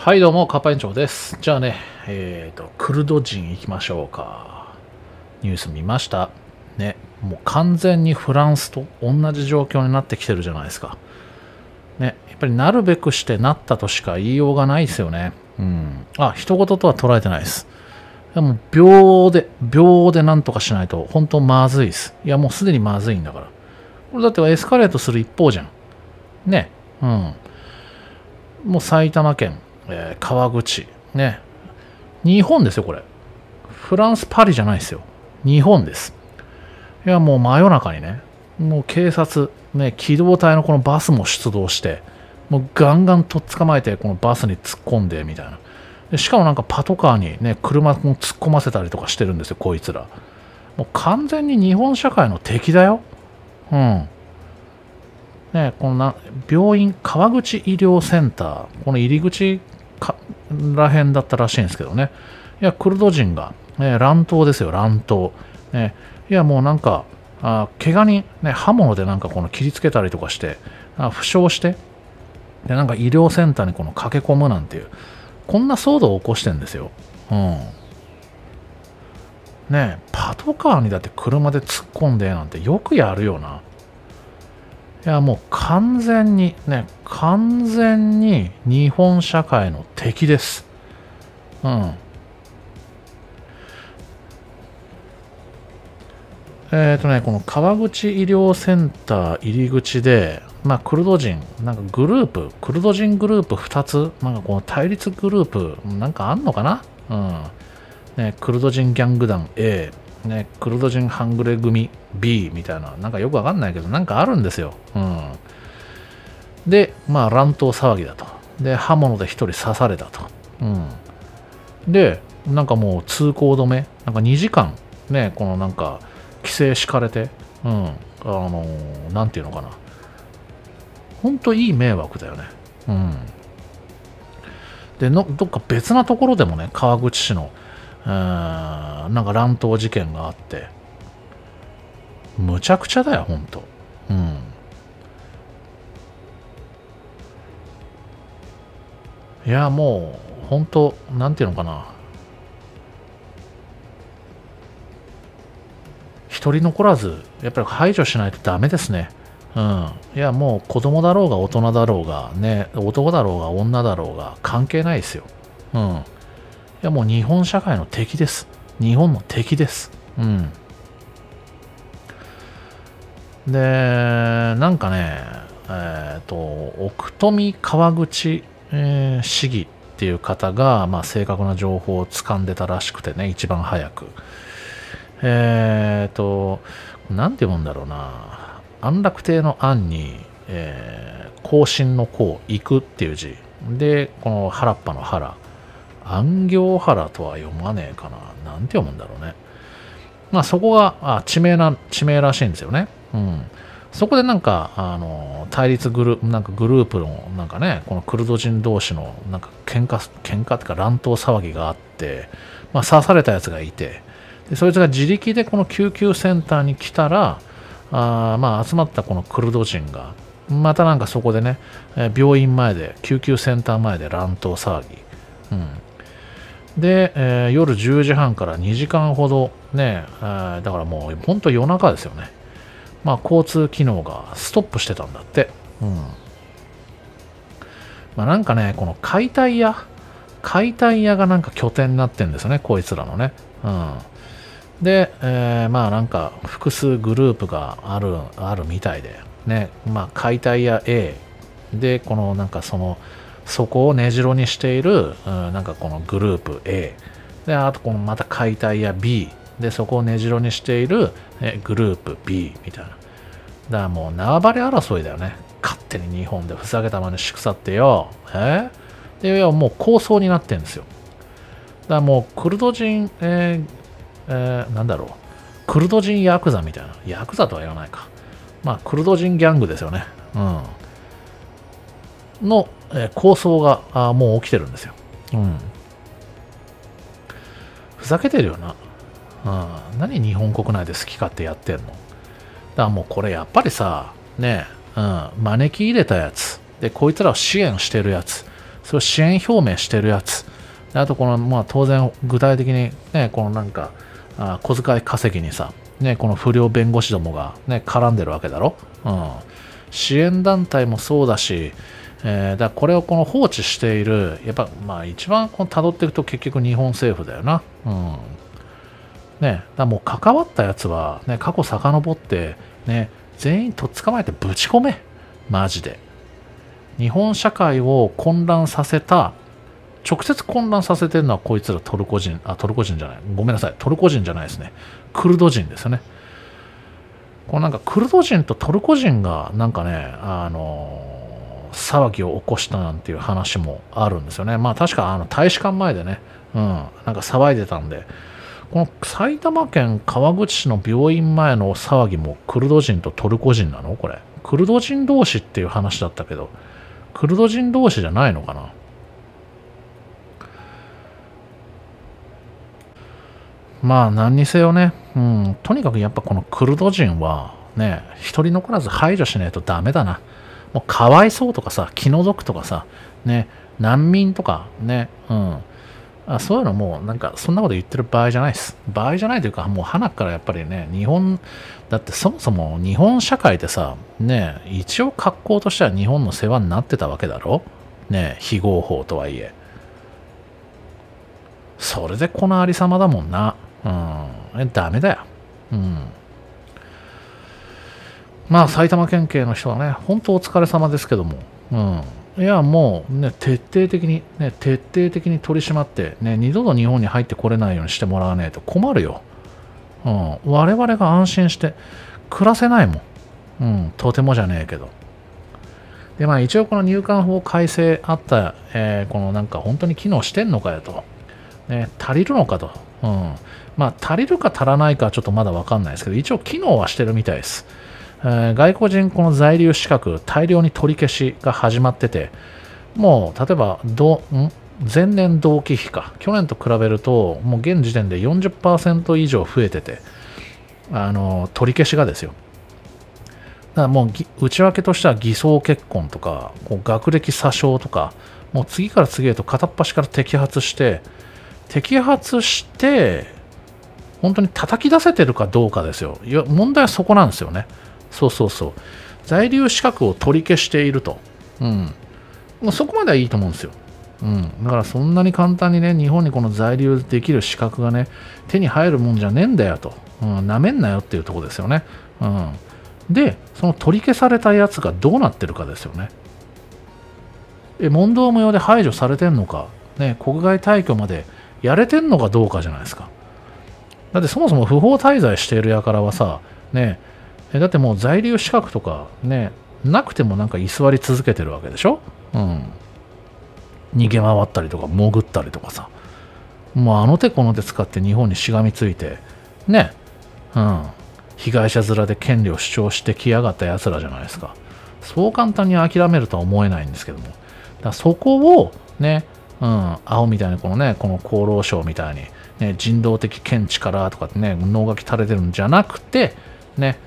はいどうも、カッパ園長です。じゃあね、えっ、と、クルド人行きましょうか。ニュース見ました。ね、もう完全にフランスと同じ状況になってきてるじゃないですか。ね、やっぱりなるべくしてなったとしか言いようがないですよね。うん。あ、一言とは捉えてないです。でも、秒で、秒でなんとかしないと、本当まずいです。いや、もうすでにまずいんだから。これだってエスカレートする一方じゃん。ね。うん。もう埼玉県、えー川口、ね。日本ですよ、これ。フランス、パリじゃないですよ。日本です。いや、もう真夜中にね、もう警察、ね、機動隊のこのバスも出動して、もうガンガンとっ捕まえて、このバスに突っ込んで、みたいな。でしかもなんかパトカーにね、車も突っ込ませたりとかしてるんですよ、こいつら。もう完全に日本社会の敵だよ。うん。ね、このな病院、川口医療センター、この入り口らへんだったらしいんですけどね、いや、クルド人が、ね、乱闘ですよ、乱闘。ね、いや、もうなんか、あ怪我人、ね、刃物でなんかこの切りつけたりとかして、あ負傷して、で、なんか医療センターにこの駆け込むなんていう、こんな騒動を起こしてんですよ。うん。ねパトカーにだって車で突っ込んでなんてよくやるよな。いやもう完全にね完全に日本社会の敵です。うん。えっ、とねこの川口医療センター入り口でまあクルド人なんかグループクルド人グループ2つなんかこの対立グループなんかあんのかな？うん。ねクルド人ギャング団 A ね、クルド人半グレ組 B みたいな、なんかよくわかんないけど、なんかあるんですよ。うん。で、まあ、乱闘騒ぎだと。で、刃物で一人刺されたと。うん。で、なんかもう通行止め、なんか2時間、ね、このなんか、規制敷かれて、うん。あのーなんていうのかな。ほんといい迷惑だよね。うん。での、どっか別なところでもね、川口市の、なんか乱闘事件があって。むちゃくちゃだよほんと。うん。いやもうほんとなんていうのかな。一人残らずやっぱり排除しないとダメですね。うん。いやもう子供だろうが大人だろうがね男だろうが女だろうが関係ないですよ。うん。やもう日本社会の敵です。日本の敵です。うん。で、なんかね、えっ、と、奥富川口、えー市議っていう方が、まあ、正確な情報を掴んでたらしくてね、一番早く。えっ、と、なんて読むんだろうな。安楽亭の安に、えー、更新のこう、行くっていう字。で、この原っぱの原。安行原とは読まねえかな。なんて読むんだろうね。まあそこがあ地名な、地名らしいんですよね。うん。そこでなんか、あの、対立グループ、なんかグループの、なんかね、このクルド人同士の、なんか喧嘩、喧嘩っていうか乱闘騒ぎがあって、まあ刺されたやつがいて、でそいつが自力でこの救急センターに来たら、あまあ集まったこのクルド人が、またなんかそこでね、病院前で、救急センター前で乱闘騒ぎ。うん。で、えー夜10時半から2時間ほどね、えーだからもう本当夜中ですよね。まあ交通機能がストップしてたんだって。うん。まあなんかね、この解体屋、解体屋がなんか拠点になってんですよね、こいつらのね。うん。で、えーまあなんか複数グループがある、あるみたいで、ね、まあ解体屋 A で、このなんかその、そこを根城にしている、うん、なんかこのグループ A であとこのまた解体屋 B でそこを根城にしているえグループ B みたいな。だからもう縄張り争いだよね。勝手に日本でふざけたまねし腐ってよ。え？でいやもう構想になってるんですよ。だからもうクルド人、えーえーなんだろう。クルド人ヤクザみたいな。ヤクザとは言わないか。まあクルド人ギャングですよね。うん。の、えー構想があーもう起きてるんですよ。うん。ふざけてるよな。うん。何日本国内で好き勝手やってんの？だからもうこれやっぱりさ、ねうん、招き入れたやつ。で、こいつらを支援してるやつ。それを支援表明してるやつ。あとこの、まあ当然具体的にね、このなんか、あ小遣い稼ぎにさ、ね、この不良弁護士どもがね、絡んでるわけだろ？うん。支援団体もそうだし、えー、だこれをこの放置している、やっぱまあ一番この辿っていくと結局日本政府だよな。うん。ね、だもう関わったやつは、ね、過去遡って、ね、全員とっ捕まえてぶち込め。マジで。日本社会を混乱させた、直接混乱させてるのはこいつらトルコ人、あ、トルコ人じゃない。ごめんなさい。トルコ人じゃないですね。クルド人ですよね。このなんかクルド人とトルコ人がなんかね、あのー、騒ぎを起こしたなんていう話もあるんですよね。まあ確かあの大使館前でね、うん、なんか騒いでたんで、この埼玉県川口市の病院前の騒ぎもクルド人とトルコ人なの？これ。クルド人同士っていう話だったけど、クルド人同士じゃないのかな？まあ何にせよね、うん、とにかくやっぱこのクルド人はね、一人残らず排除しないとダメだな。もうかわいそうとかさ、気の毒とかさ、ね、難民とかね、うん。あそういうのもなんかそんなこと言ってる場合じゃないです。場合じゃないというかもう花からやっぱりね日本だってそもそも日本社会ってさね一応格好としては日本の世話になってたわけだろ？ね非合法とはいえ。それでこのありさまだもんな。うん。えダメだよ。うん。まあ埼玉県警の人はね本当お疲れ様ですけどもうんいや、もう、ね、徹底的に、ね、徹底的に取り締まって、ね、二度と日本に入ってこれないようにしてもらわないと困るよ。うん、我々が安心して暮らせないもん。うん、とてもじゃねえけど。で、まあ一応この入管法改正あった、えー、このなんか本当に機能してんのかよと。ね、足りるのかと。うん。まあ足りるか足らないかはちょっとまだわかんないですけど、一応機能はしてるみたいです。えー、外国人この在留資格大量に取り消しが始まっててもう例えばどん？前年同期比か。去年と比べるともう現時点で40%以上増えててあの取り消しがですよ。だからもう内訳としては偽装結婚とかこう学歴詐称とかもう次から次へと片っ端から摘発して摘発して本当に叩き出せてるかどうかですよ。いや問題はそこなんですよね。そうそうそう。在留資格を取り消していると。うん。もうそこまではいいと思うんですよ。うん。だからそんなに簡単にね、日本にこの在留できる資格がね、手に入るもんじゃねえんだよと。うん。なめんなよっていうとこですよね。うん。で、その取り消されたやつがどうなってるかですよね。え、問答無用で排除されてんのか、ね、国外退去までやれてんのかどうかじゃないですか。だってそもそも不法滞在している輩はさ、ね、えだってもう在留資格とかね、なくてもなんか居座り続けてるわけでしょ？うん。逃げ回ったりとか潜ったりとかさ。もうあの手この手使って日本にしがみついて、ね、うん。被害者面で権利を主張してきやがった奴らじゃないですか。そう簡単に諦めるとは思えないんですけども。だそこをね、うん、青みたいにこのね、この厚労省みたいに、ね、人道的見地からとかってね、脳書き垂れてるんじゃなくて、ね、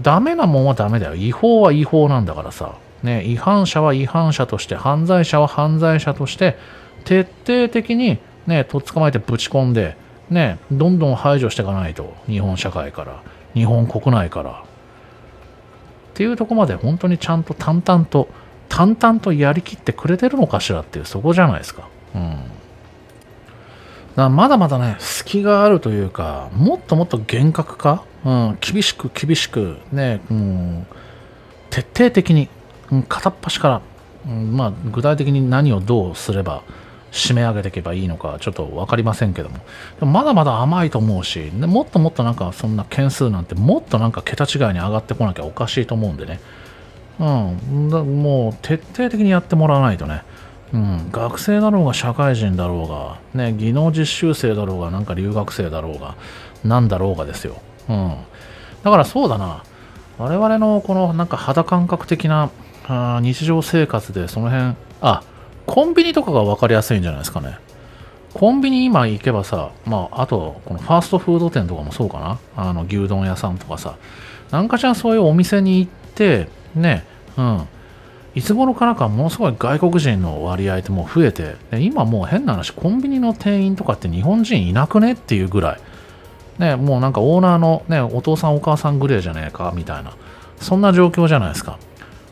ダメなもんはダメだよ。違法は違法なんだからさ。ね、違反者は違反者として、犯罪者は犯罪者として、徹底的にね、とっ捕まえてぶち込んで、ね、どんどん排除していかないと。日本社会から、日本国内から。っていうとこまで本当にちゃんと淡々と、淡々とやりきってくれてるのかしらっていう、そこじゃないですか。うん。だまだまだね、隙があるというか、もっともっと厳格化うん、厳しく厳しくね、うん、徹底的に、片っ端から、ん、まあ、具体的に何をどうすれば締め上げていけばいいのかちょっと分かりませんけども。でもまだまだ甘いと思うしもっともっとなんかそんな件数なんてもっとなんか桁違いに上がってこなきゃおかしいと思うんでね、うん、もう徹底的にやってもらわないとね。うん、学生だろうが社会人だろうが、ね、技能実習生だろうがなんか留学生だろうが何だろうがですよ。うん。だからそうだな。我々のこのなんか肌感覚的な日常生活でその辺、あ、コンビニとかが分かりやすいんじゃないですかね。コンビニ今行けばさ、まあ、あと、このファーストフード店とかもそうかな。あの、牛丼屋さんとかさ。なんかじゃそういうお店に行って、ね、うん。いつ頃からかものすごい外国人の割合ってもう増えて、今もう変な話、コンビニの店員とかって日本人いなくねっていうぐらい、ね、もうなんかオーナーの、ね、お父さんお母さんぐらいじゃねえかみたいな、そんな状況じゃないですか。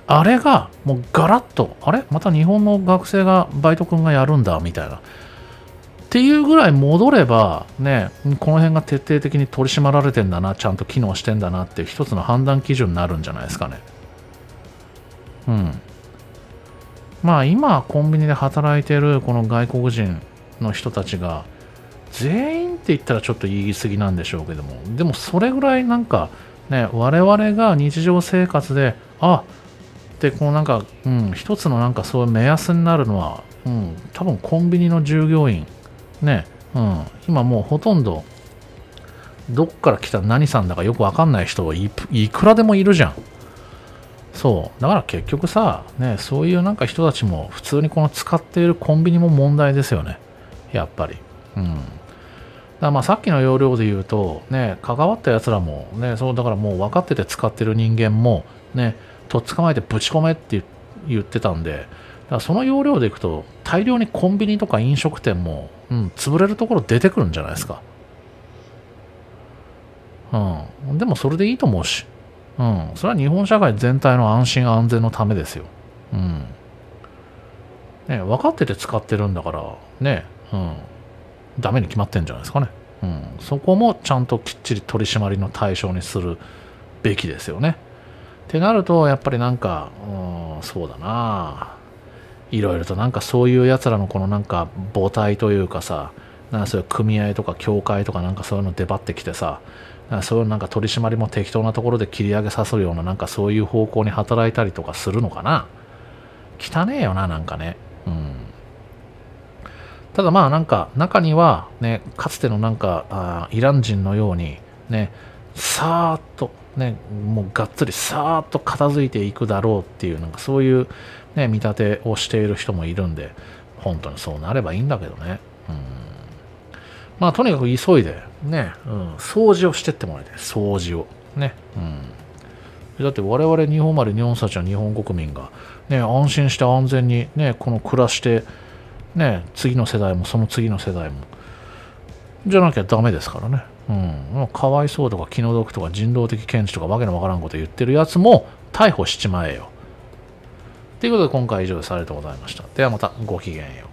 あれがもうガラッと、あれ？また日本の学生がバイト君がやるんだみたいな。っていうぐらい戻れば、ね、この辺が徹底的に取り締まられてんだな、ちゃんと機能してんだなっていう一つの判断基準になるんじゃないですかね。うん。まあ今コンビニで働いてるこの外国人の人たちが全員って言ったらちょっと言い過ぎなんでしょうけども。でもそれぐらいなんかね我々が日常生活であってこのなんか、うん、一つのなんかそういう目安になるのは、うん、多分コンビニの従業員ね、うん、今もうほとんどどっから来た何さんだかよくわかんない人いくらでもいるじゃん。そう。だから結局さ、ね、そういうなんか人たちも普通にこの使っているコンビニも問題ですよね。やっぱり。うん。だまあさっきの要領で言うと、ね、関わったやつらも、ね、そうだからもう分かってて使ってる人間も、ね、とっ捕まえてぶち込めって言ってたんで、だからその要領でいくと、大量にコンビニとか飲食店も、うん、潰れるところ出てくるんじゃないですか。うん。でもそれでいいと思うし。うん、それは日本社会全体の安心安全のためですよ。うん。ね、分かってて使ってるんだから、ね、うん、ダメに決まってんじゃないですかね。うん、そこもちゃんときっちり取り締まりの対象にするべきですよね。ってなると、やっぱりなんか、うん、そうだな。いろいろとなんかそういうやつらのこのなんか母体というかさ、なんかそういう組合とか協会とかなんかそういうの出張ってきてさ、そういうなんか取り締まりも適当なところで切り上げさせるようななんかそういう方向に働いたりとかするのかな汚ねえよななんかねうんただまあなんか中にはねかつてのなんかイラン人のようにねさーっとねもうがっつりさーっと片付いていくだろうっていうなんかそういうね見立てをしている人もいるんで本当にそうなればいいんだけどねうんまあとにかく急いでね、うん、掃除をしてってもらいたい。掃除を。ね。うん。だって我々日本まで日本たちは日本国民が、ね、安心して安全にね、この暮らして、ね、次の世代もその次の世代も、じゃなきゃダメですからね。うん。かわいそうとか気の毒とか人道的検知とかわけのわからんこと言ってるやつも逮捕しちまえよ。ということで今回以上でされてございました。ではまたごきげんよう。